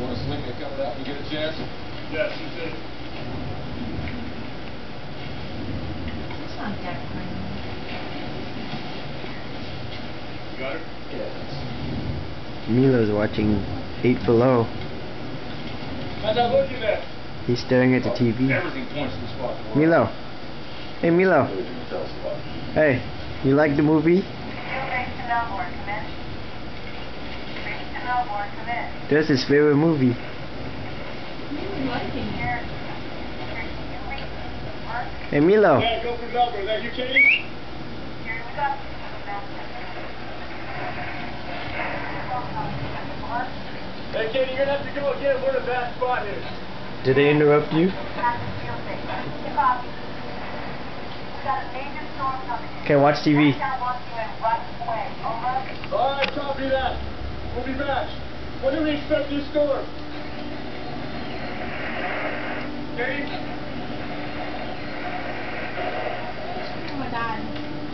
want to swing it coming up and get a chance? Yes, you did. It's not that crazy. You got it? Yeah. Milo's watching Eight Below. How's that looking at? He's staring at the oh, TV. Everything points to the spot. Milo. Hey Milo. Tell us about it. Hey, you like the movie? That's his favorite movie. Hey Milo. Yeah, go for Melbourne. That you, Katie? Hey, Katie, you're gonna have to go again. We're in a bad spot here. Did I interrupt you? Okay, watch TV. All right, copy that. We'll be back. When do we expect this storm? Katie?